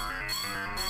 Música